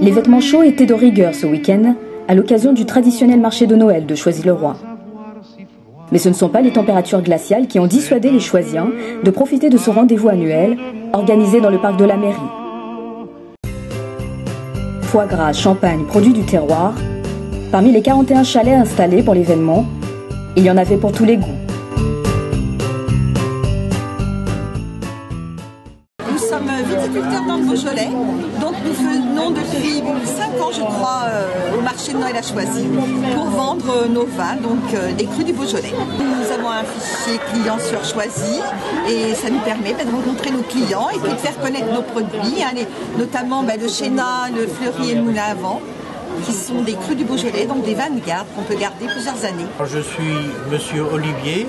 Les vêtements chauds étaient de rigueur ce week-end, à l'occasion du traditionnel marché de Noël de Choisy-le-Roi. Mais ce ne sont pas les températures glaciales qui ont dissuadé les Choisiens de profiter de ce rendez-vous annuel organisé dans le parc de la mairie. Foie gras, champagne, produits du terroir. Parmi les 41 chalets installés pour l'événement, il y en avait pour tous les goûts. Nous sommes viticulteurs dans le Beaujolais, donc nous venons depuis 5 ans je crois euh, au marché de Noël à Choisy pour vendre nos vins, donc euh, des crus du Beaujolais. Nous avons un fichier client sur Choisy et ça nous permet bah, de rencontrer nos clients et puis de faire connaître nos produits, hein, notamment bah, le Chéna, le Fleury et le Moulin à Vent qui sont des crus du Beaujolais, donc des vins de garde qu'on peut garder plusieurs années. Je suis monsieur Olivier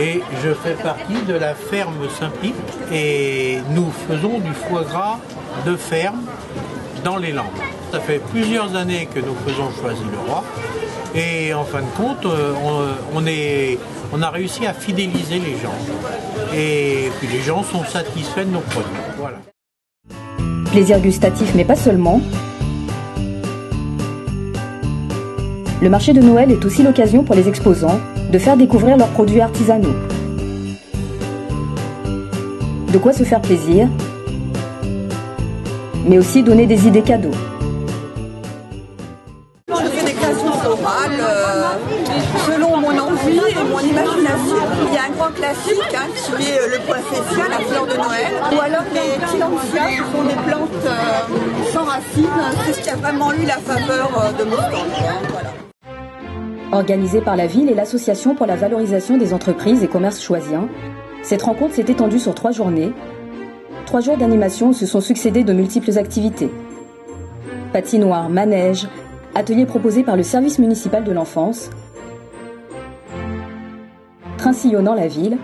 et je fais partie de la ferme Saint-Pic et nous faisons du foie gras de ferme dans les Landes. Ça fait plusieurs années que nous faisons Choisir le Roi et en fin de compte, euh, on, a réussi à fidéliser les gens. Et puis les gens sont satisfaits de nos produits. Voilà. Plaisir gustatif, mais pas seulement. Le marché de Noël est aussi l'occasion pour les exposants de faire découvrir leurs produits artisanaux. De quoi se faire plaisir, mais aussi donner des idées cadeaux. Je fais des créations florales euh, selon mon envie et mon imagination. Il y a un grand classique hein, qui est euh, le poinsettia, la fleur de Noël, ou alors les tilancias, qui sont des plantes euh, sans racines. C'est ce qui a vraiment eu la faveur de mon stand. Organisée par la ville et l'Association pour la valorisation des entreprises et commerces choisiens, cette rencontre s'est étendue sur trois journées. Trois jours d'animation se sont succédés de multiples activités. Patinoire, manège, ateliers proposés par le service municipal de l'enfance, train sillonnant la ville.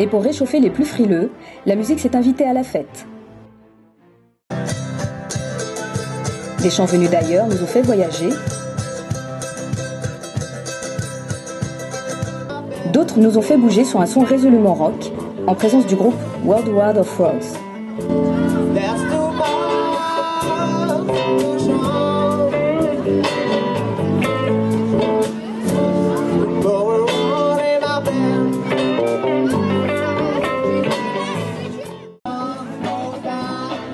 Et pour réchauffer les plus frileux, la musique s'est invitée à la fête. Des chants venus d'ailleurs nous ont fait voyager D'autres nous ont fait bouger sur un son résolument rock, en présence du groupe World War of Rose.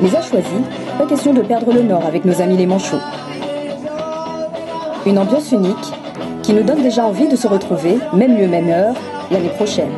Mais à choisi, pas question de perdre le nord avec nos amis les manchots. Une ambiance unique qui nous donne déjà envie de se retrouver, même lieu, même heure, l'année prochaine.